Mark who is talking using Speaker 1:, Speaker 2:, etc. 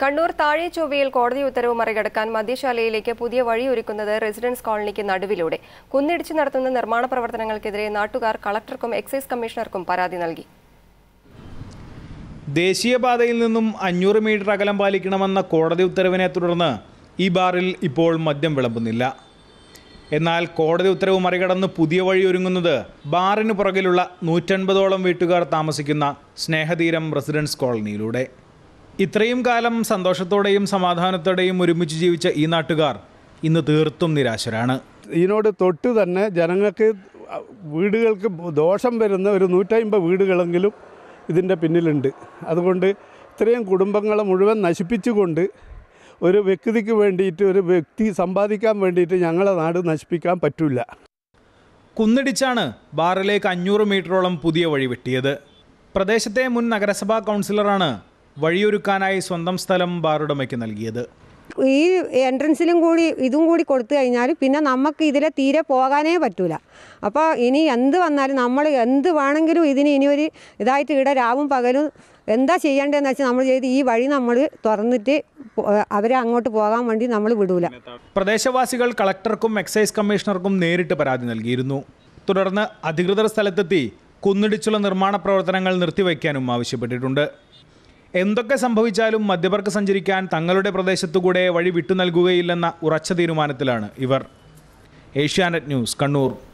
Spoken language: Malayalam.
Speaker 1: കണ്ണൂർ താഴെ ചൊവ്വയിൽ കോടതി ഉത്തരവ് മറികടക്കാൻ മദ്യശാലയിലേക്ക് പുതിയ വഴിയൊരുക്കുന്നത് റെസിഡൻസ് കോളനിക്ക് നടുവിലൂടെ. കുന്നിടിച്ച് നടത്തുന്ന നിർമ്മാണ പ്രവർത്തനങ്ങൾക്കെതിരെ നാട്ടുകാർ കളക്ടർക്കും എക്സൈസ് കമ്മീഷണർക്കും പരാതി നൽകി.
Speaker 2: ദേശീയപാതയിൽ നിന്നും അഞ്ഞൂറ് മീറ്റർ അകലം പാലിക്കണമെന്ന കോടതി ഉത്തരവിനെ തുടർന്ന് ഈ ബാറിൽ ഇപ്പോൾ മദ്യം വിളമ്പുന്നില്ല. എന്നാൽ കോടതി ഉത്തരവ് മറികടന്ന് പുതിയ വഴി ഒരുങ്ങുന്നത് ബാറിന് പുറകിലുള്ള നൂറ്റൻപതോളം വീട്ടുകാർ താമസിക്കുന്ന സ്നേഹതീരം റെസിഡൻസ് കോളനിയിലൂടെ. ഇത്രയും കാലം സന്തോഷത്തോടെയും സമാധാനത്തോടെയും ഒരുമിച്ച് ജീവിച്ച ഈ നാട്ടുകാർ ഇന്ന് തീർത്തും നിരാശരാണ്.
Speaker 3: ഇതിനോട് തൊട്ട് തന്നെ ജനങ്ങൾക്ക് വീടുകൾക്ക് ദോഷം വരുന്ന ഒരു നൂറ്റമ്പത് വീടുകളെങ്കിലും ഇതിന്റെ പിന്നിലുണ്ട്. അതുകൊണ്ട് ഇത്രയും കുടുംബങ്ങളെ മുഴുവൻ നശിപ്പിച്ചുകൊണ്ട് ഒരു വ്യക്തിക്ക് വേണ്ടിയിട്ട് ഒരു വ്യക്തി സമ്പാദിക്കാൻ വേണ്ടിയിട്ട് ഞങ്ങളെ നാട് നശിപ്പിക്കാൻ പറ്റില്ല.
Speaker 2: കുന്നിടിച്ചാണ് ബാറിലേക്ക് അഞ്ഞൂറ് മീറ്ററോളം പുതിയ വഴി വെട്ടിയത്. പ്രദേശത്തെ മുൻ നഗരസഭാ കൗൺസിലറാണ് വഴിയൊരുക്കാനായി സ്വന്തം സ്ഥലം ബാറുടമയ്ക്ക് നൽകിയത്.
Speaker 4: ഈ എൻട്രൻസിലും കൂടി ഇതും കൂടി കൊടുത്തു കഴിഞ്ഞാൽ പിന്നെ നമുക്ക് ഇതിലെ തീരെ പോകാനേ പറ്റൂല. അപ്പോൾ ഇനി എന്ത് വന്നാലും നമ്മൾ എന്ത് വേണമെങ്കിലും ഇതിന് ഇനി ഒരു ഇതായിട്ട് ഇവിടെ രാവും പകലും എന്താ ചെയ്യേണ്ടതെന്ന് വെച്ചാൽ നമ്മൾ ചെയ്ത് ഈ വഴി നമ്മൾ തുറന്നിട്ട് അവരെ അങ്ങോട്ട് പോകാൻ വേണ്ടി നമ്മൾ വിടൂല.
Speaker 2: പ്രദേശവാസികൾ കളക്ടർക്കും എക്സൈസ് കമ്മീഷണർക്കും നേരിട്ട് പരാതി നൽകിയിരുന്നു. തുടർന്ന് അധികൃതർ സ്ഥലത്തെത്തി കുന്നിടിച്ചുള്ള നിർമ്മാണ പ്രവർത്തനങ്ങൾ നിർത്തിവയ്ക്കാനും ആവശ്യപ്പെട്ടിട്ടുണ്ട്. എന്തൊക്കെ സംഭവിച്ചാലും മദ്യപർക്ക് സഞ്ചരിക്കാൻ തങ്ങളുടെ പ്രദേശത്തുകൂടെ വഴി വിട്ടു നൽകുകയില്ലെന്ന ഉറച്ച തീരുമാനത്തിലാണ് ഇവർ. ഏഷ്യാനെറ്റ് ന്യൂസ് കണ്ണൂർ.